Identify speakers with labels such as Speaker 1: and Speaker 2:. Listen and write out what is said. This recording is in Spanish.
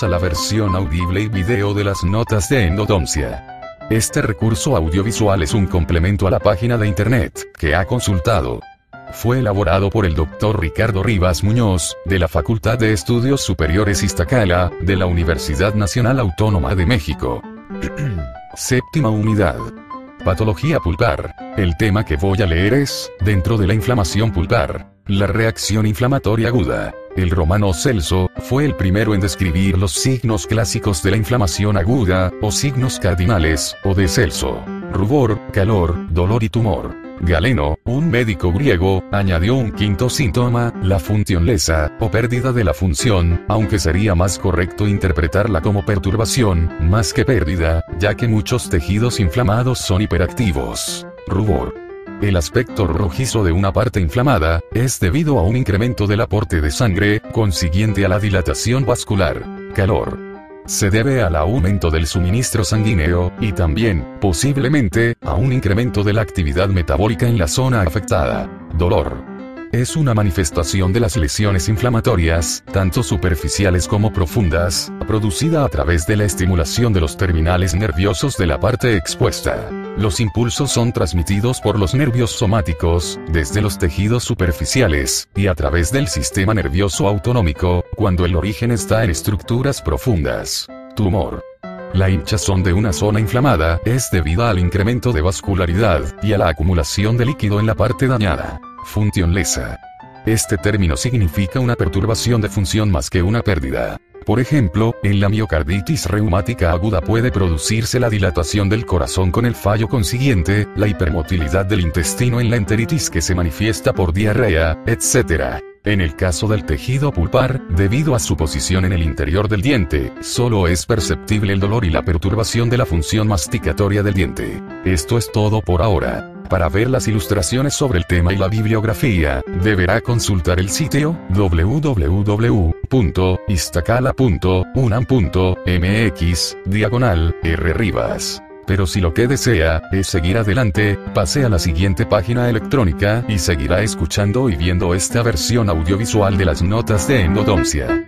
Speaker 1: A la versión audible y video de las notas de endodoncia. Este recurso audiovisual es un complemento a la página de internet que ha consultado. Fue elaborado por el Dr. Ricardo Rivas Muñoz, de la Facultad de Estudios Superiores Iztacala, de la Universidad Nacional Autónoma de México. Séptima unidad. Patología pulpar. El tema que voy a leer es, dentro de la inflamación pulpar, la reacción inflamatoria aguda. El romano Celso, fue el primero en describir los signos clásicos de la inflamación aguda, o signos cardinales, o de Celso. Rubor, calor, dolor y tumor. Galeno, un médico griego, añadió un quinto síntoma, la función lesa, o pérdida de la función, aunque sería más correcto interpretarla como perturbación, más que pérdida, ya que muchos tejidos inflamados son hiperactivos. Rubor. El aspecto rojizo de una parte inflamada, es debido a un incremento del aporte de sangre, consiguiente a la dilatación vascular. Calor. Se debe al aumento del suministro sanguíneo, y también, posiblemente, a un incremento de la actividad metabólica en la zona afectada. Dolor. Es una manifestación de las lesiones inflamatorias, tanto superficiales como profundas, producida a través de la estimulación de los terminales nerviosos de la parte expuesta. Los impulsos son transmitidos por los nervios somáticos, desde los tejidos superficiales, y a través del sistema nervioso autonómico, cuando el origen está en estructuras profundas. Tumor. La hinchazón de una zona inflamada es debida al incremento de vascularidad y a la acumulación de líquido en la parte dañada. Función lesa. Este término significa una perturbación de función más que una pérdida. Por ejemplo, en la miocarditis reumática aguda puede producirse la dilatación del corazón con el fallo consiguiente, la hipermotilidad del intestino en la enteritis que se manifiesta por diarrea, etc. En el caso del tejido pulpar, debido a su posición en el interior del diente, solo es perceptible el dolor y la perturbación de la función masticatoria del diente. Esto es todo por ahora. Para ver las ilustraciones sobre el tema y la bibliografía, deberá consultar el sitio www.istacala.unam.mx, diagonal, R. Rivas. Pero si lo que desea, es seguir adelante, pase a la siguiente página electrónica y seguirá escuchando y viendo esta versión audiovisual de las notas de endodoncia.